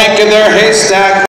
Bank in their haystack.